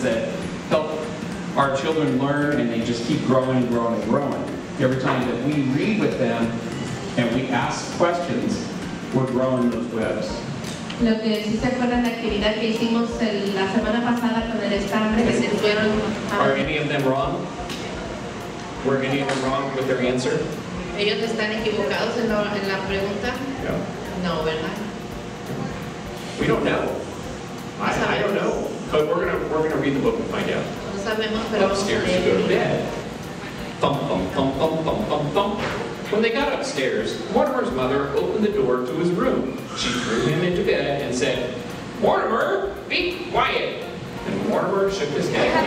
things that help our children learn and they just keep growing and growing and growing. Every time that we read with them and we ask questions, we're growing those webs. Lo que sí se acuerdan la actividad que hicimos el- la semana pasada con el estambre, que se fueron Are any of them wrong? Were any of them wrong with their answer? ¿Ellos están equivocados en la, en la pregunta? No. No, ¿verdad? We don't know. I, I don't know. But we're gonna read the book and find out. No sabemos, pero Upstairs to go to bed. Thump, thump, thump, thump, thump, thump, thump. When they got upstairs, Mortimer's mother opened the door to his room. She threw him into bed and said, Mortimer, be quiet. And Mortimer shook his head.